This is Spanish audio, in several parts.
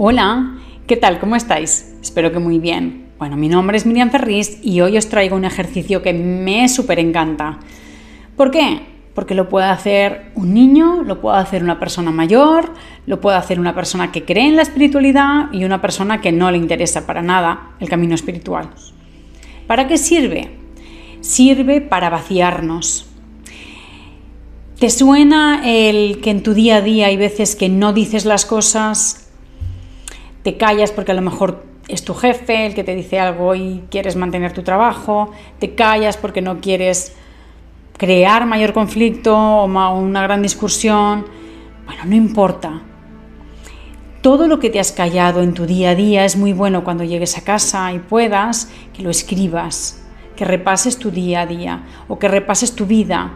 Hola, ¿qué tal? ¿Cómo estáis? Espero que muy bien. Bueno, mi nombre es Miriam Ferris y hoy os traigo un ejercicio que me súper encanta. ¿Por qué? Porque lo puede hacer un niño, lo puede hacer una persona mayor, lo puede hacer una persona que cree en la espiritualidad y una persona que no le interesa para nada el camino espiritual. ¿Para qué sirve? Sirve para vaciarnos. ¿Te suena el que en tu día a día hay veces que no dices las cosas te callas porque a lo mejor es tu jefe el que te dice algo y quieres mantener tu trabajo, te callas porque no quieres crear mayor conflicto o una gran discusión. Bueno, no importa. Todo lo que te has callado en tu día a día es muy bueno cuando llegues a casa y puedas que lo escribas, que repases tu día a día o que repases tu vida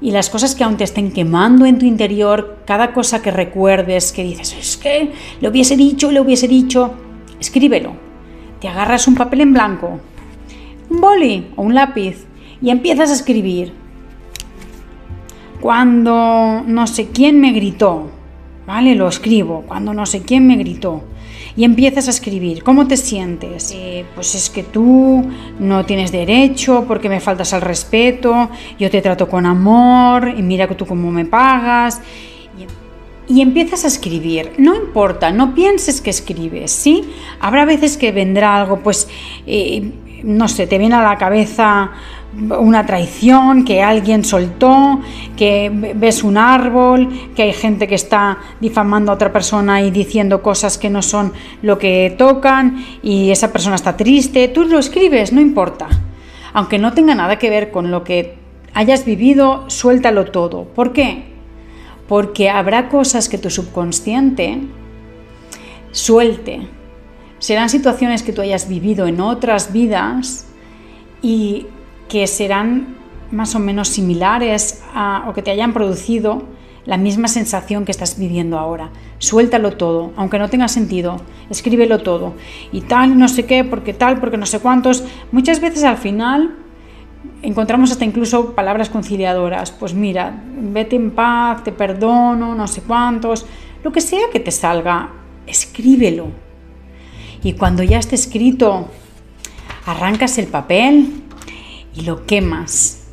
y las cosas que aún te estén quemando en tu interior, cada cosa que recuerdes, que dices, es que lo hubiese dicho, lo hubiese dicho, escríbelo. Te agarras un papel en blanco, un boli o un lápiz y empiezas a escribir. Cuando no sé quién me gritó, ¿vale? Lo escribo, cuando no sé quién me gritó y empiezas a escribir. ¿Cómo te sientes? Eh, pues es que tú no tienes derecho porque me faltas al respeto, yo te trato con amor y mira tú cómo me pagas. Y empiezas a escribir. No importa, no pienses que escribes, ¿sí? Habrá veces que vendrá algo, pues, eh, no sé, te viene a la cabeza una traición, que alguien soltó, que ves un árbol, que hay gente que está difamando a otra persona y diciendo cosas que no son lo que tocan y esa persona está triste, tú lo escribes, no importa. Aunque no tenga nada que ver con lo que hayas vivido, suéltalo todo. ¿Por qué? Porque habrá cosas que tu subconsciente suelte. Serán situaciones que tú hayas vivido en otras vidas y que serán más o menos similares o que te hayan producido la misma sensación que estás viviendo ahora. Suéltalo todo, aunque no tenga sentido, escríbelo todo. Y tal, no sé qué, porque tal, porque no sé cuántos. Muchas veces al final encontramos hasta incluso palabras conciliadoras. Pues mira, vete en paz, te perdono, no sé cuántos. Lo que sea que te salga, escríbelo. Y cuando ya esté escrito, arrancas el papel y lo quemas.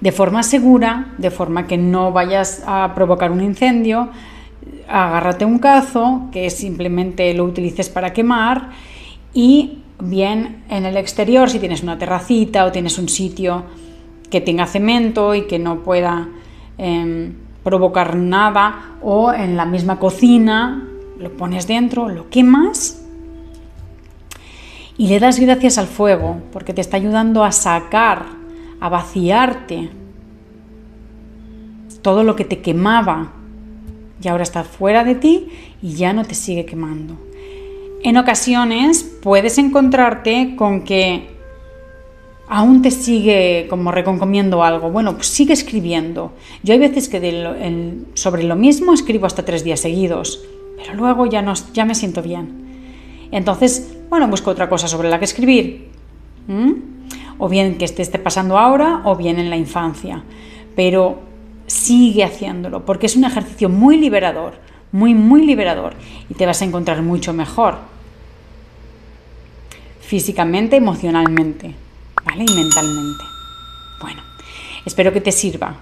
De forma segura, de forma que no vayas a provocar un incendio, agárrate un cazo que simplemente lo utilices para quemar y bien en el exterior, si tienes una terracita o tienes un sitio que tenga cemento y que no pueda em, provocar nada, o en la misma cocina, lo pones dentro, lo quemas y le das gracias al fuego porque te está ayudando a sacar, a vaciarte todo lo que te quemaba y ahora está fuera de ti y ya no te sigue quemando. En ocasiones puedes encontrarte con que aún te sigue como reconcomiendo algo. Bueno, pues sigue escribiendo. Yo hay veces que sobre lo mismo escribo hasta tres días seguidos, pero luego ya, no, ya me siento bien. Entonces, bueno, busco otra cosa sobre la que escribir. O bien que esté pasando ahora o bien en la infancia. Pero sigue haciéndolo porque es un ejercicio muy liberador, muy, muy liberador y te vas a encontrar mucho mejor. Físicamente, emocionalmente, ¿vale? Y mentalmente. Bueno, espero que te sirva.